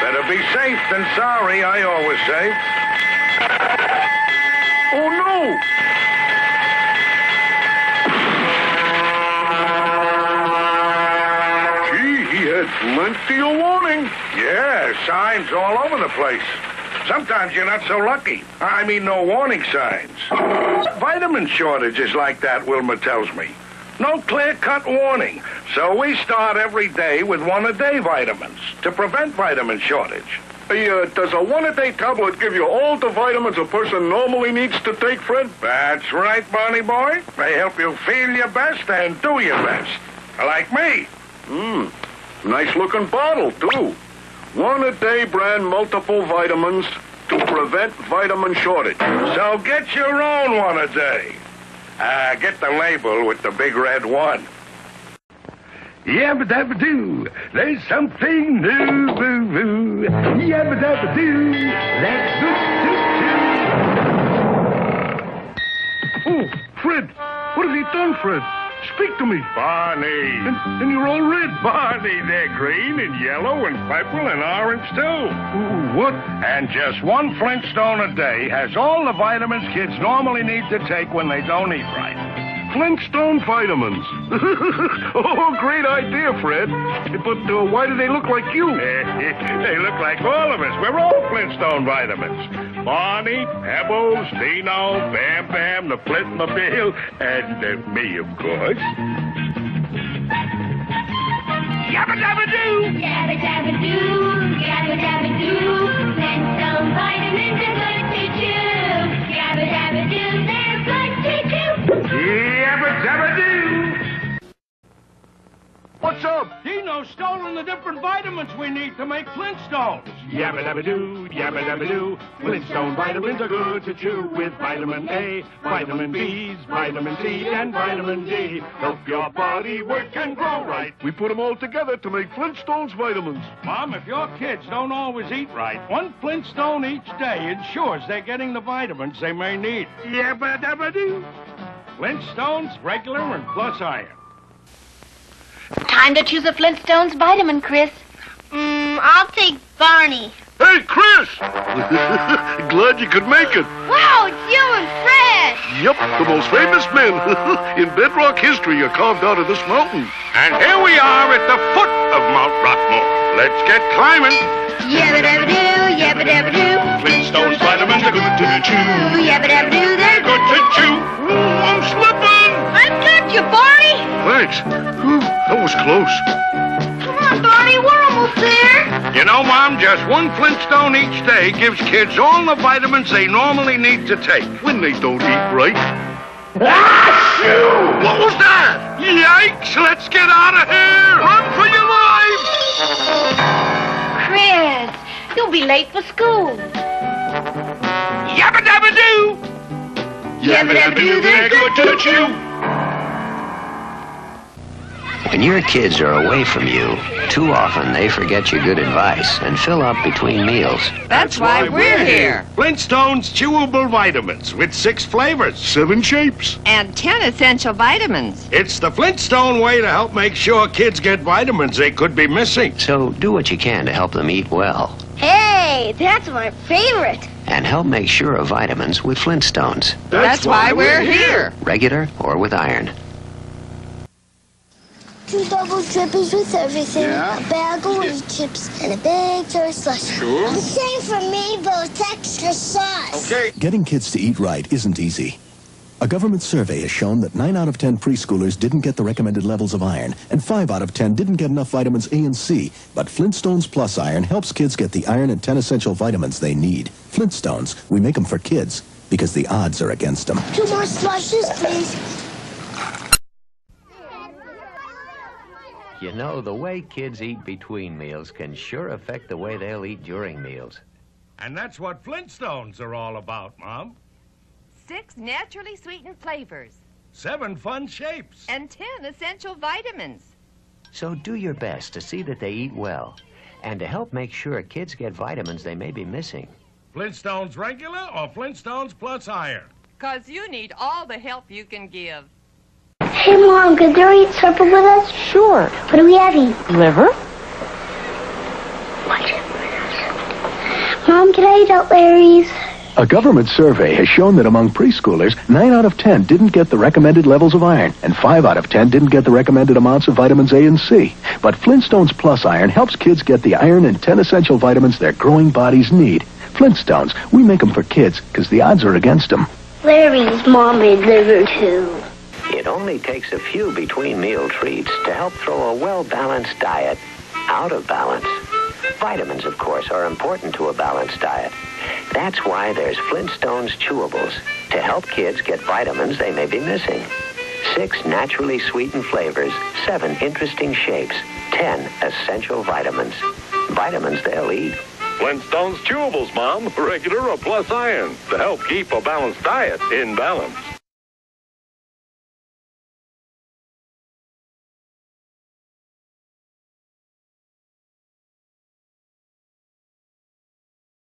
Better be safe than sorry, I always say. Oh, no! Gee, he had plenty of warning. Yeah, signs all over the place. Sometimes you're not so lucky. I mean, no warning signs. Vitamin shortages like that, Wilma tells me. No clear-cut warning. So we start every day with one-a-day vitamins to prevent vitamin shortage. Hey, uh, does a one-a-day tablet give you all the vitamins a person normally needs to take, Fred? That's right, Barney boy. They help you feel your best and do your best. Like me. Hmm. Nice looking bottle, too. One a day brand multiple vitamins to prevent vitamin shortage. So get your own one a day. Uh, get the label with the big red one. Yabba dabba doo, there's something new, boo boo. Yabba dabba doo, that's good Oh, Fred! What have you done, Fred? Speak to me. Barney. And, and you're all red. Barney, they're green and yellow and purple and orange too. Ooh, what? And just one Flintstone a day has all the vitamins kids normally need to take when they don't eat right. Flintstone vitamins. oh, great idea, Fred. But uh, why do they look like you? they look like all of us. We're all Flintstone vitamins. Barney, Pebbles, Dino, Bam Bam, the Flintmobile, and uh, me, of course. Yabba dabba doo! What's up? Dino's stolen the different vitamins we need to make Flintstones. Yabba dabba doo, yabba dabba doo. Flintstone vitamins are good to chew with vitamin A, vitamin B's, vitamin C, and vitamin D. Help your body work and grow right. We put them all together to make Flintstones vitamins. Mom, if your kids don't always eat right, one Flintstone each day ensures they're getting the vitamins they may need. Yabba dabba doo! Flintstones, regular and plus iron. Time to choose a Flintstones vitamin, Chris. Mmm, I'll take Barney. Hey, Chris! Glad you could make it. Wow, it's you and Fred. Yep, the most famous men in bedrock history are carved out of this mountain. And here we are at the foot of Mount Rockmore. Let's get climbing. Yabba dabba doo, yabba dabba doo. Flintstones vitamins are good to chew. Yabba dabba doo, they're good. Good to chew. Ooh, I'm slipping. I've got you, Barney. Thanks. Whew, that was close. Come on, Barney, we're almost there. You know, Mom, just one Flintstone each day gives kids all the vitamins they normally need to take. When they don't eat right. What was that? Yikes! Let's get out of here! Run for your lives! Chris, you'll be late for school. Yabba dabba doo! Yabba dabba doo, they're good to chew. When your kids are away from you, too often they forget your good advice and fill up between meals. That's why we're here. Flintstones chewable vitamins with six flavors. Seven shapes. And 10 essential vitamins. It's the Flintstone way to help make sure kids get vitamins they could be missing. So do what you can to help them eat well Hey, that's my favorite. and help make sure of vitamins with Flintstones, That's, why we're here. regular or with iron. Two double trippies with everything, Yeah. a bag of wheat chips, and a big jar slush. Sure. The same for me, but with extra sauce. Okay. Getting kids to eat right isn't easy. A government survey has shown that 9 out of 10 preschoolers didn't get the recommended levels of iron, and 5 out of 10 didn't get enough vitamins A and C. But Flintstones Plus Iron helps kids get the iron and 10 essential vitamins they need. Flintstones, we make them for kids because the odds are against them. Two more slushes, please. You know, the way kids eat between meals can sure affect the way they'll eat during meals. And that's what Flintstones are all about, Mom. Six naturally sweetened flavors Seven fun shapes. and 10 essential vitamins. So do your best to see that they eat well and to help make sure kids get vitamins they may be missing. Flintstones regular or Flintstones plus iron? Because you need all the help you can give. Save Hey, Mom, could there eat supper with us? Sure. What are we have? having? Liver? Mom, can I eat at Larry's? A government survey has shown that among preschoolers, 9 out of 10 didn't get the recommended levels of iron, and 5 out of 10 didn't get the recommended amounts of vitamins A and C. But Flintstones Plus Iron helps kids get the iron and 10 essential vitamins their growing bodies need. Flintstones, we make them for kids because the odds are against them. Larry's mom made liver too. It only takes a few between meal treats to help throw a well-balanced diet out of balance. Vitamins, of course, are important to a balanced diet. That's why there's Flintstones Chewables to help kids get vitamins they may be missing. Six naturally sweetened flavors, seven interesting shapes, ten essential vitamins. Vitamins they'll eat. Flintstones chewables, Mom. Regular or plus iron to help keep a balanced diet in balance.